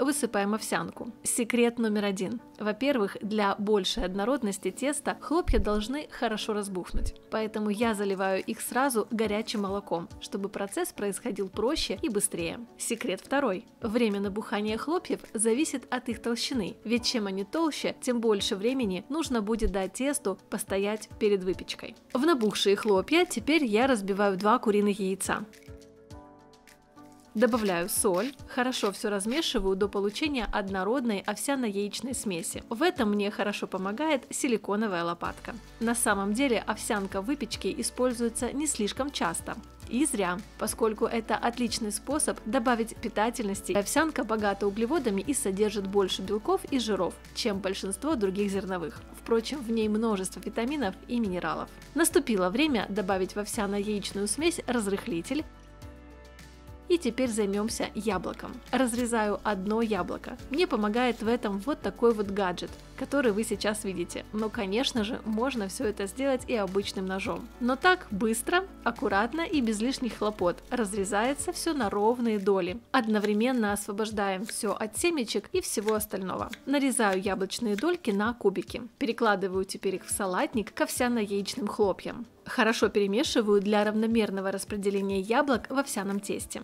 Высыпаем овсянку. Секрет номер один. Во-первых, для большей однородности теста хлопья должны хорошо разбухнуть, поэтому я заливаю их сразу горячим молоком, чтобы процесс происходил проще и быстрее. Секрет второй. Время набухания хлопьев зависит от их толщины, ведь чем они толще, тем больше времени нужно будет дать тесту постоять перед выпечкой. В набухшие хлопья теперь я разбиваю два куриных яйца. Добавляю соль, хорошо все размешиваю до получения однородной овсяно-яичной смеси. В этом мне хорошо помогает силиконовая лопатка. На самом деле овсянка в выпечке используется не слишком часто. И зря, поскольку это отличный способ добавить питательности. Овсянка богата углеводами и содержит больше белков и жиров, чем большинство других зерновых. Впрочем, в ней множество витаминов и минералов. Наступило время добавить в овсяно-яичную смесь разрыхлитель, и теперь займемся яблоком. Разрезаю одно яблоко. Мне помогает в этом вот такой вот гаджет, который вы сейчас видите. Но, конечно же, можно все это сделать и обычным ножом. Но так быстро, аккуратно и без лишних хлопот. Разрезается все на ровные доли. Одновременно освобождаем все от семечек и всего остального. Нарезаю яблочные дольки на кубики. Перекладываю теперь их в салатник к овсяно-яичным хлопьям. Хорошо перемешиваю для равномерного распределения яблок в овсяном тесте.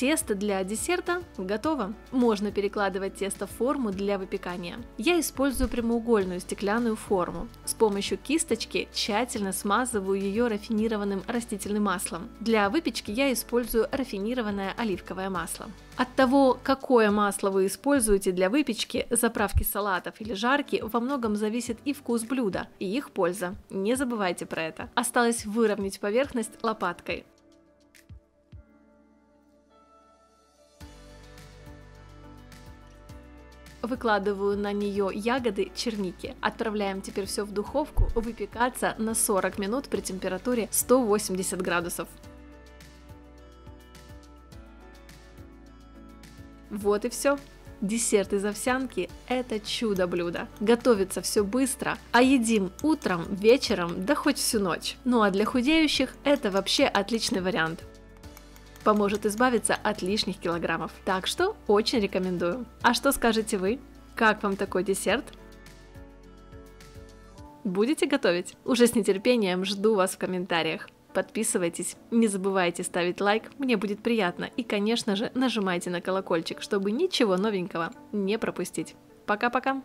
Тесто для десерта готово. Можно перекладывать тесто в форму для выпекания. Я использую прямоугольную стеклянную форму. С помощью кисточки тщательно смазываю ее рафинированным растительным маслом. Для выпечки я использую рафинированное оливковое масло. От того, какое масло вы используете для выпечки, заправки салатов или жарки, во многом зависит и вкус блюда, и их польза. Не забывайте про это. Осталось выровнять поверхность лопаткой. Выкладываю на нее ягоды черники. Отправляем теперь все в духовку выпекаться на 40 минут при температуре 180 градусов. Вот и все. Десерт из овсянки – это чудо-блюдо. Готовится все быстро, а едим утром, вечером, да хоть всю ночь. Ну а для худеющих это вообще отличный вариант поможет избавиться от лишних килограммов. Так что очень рекомендую. А что скажете вы? Как вам такой десерт? Будете готовить? Уже с нетерпением жду вас в комментариях. Подписывайтесь, не забывайте ставить лайк, мне будет приятно. И, конечно же, нажимайте на колокольчик, чтобы ничего новенького не пропустить. Пока-пока!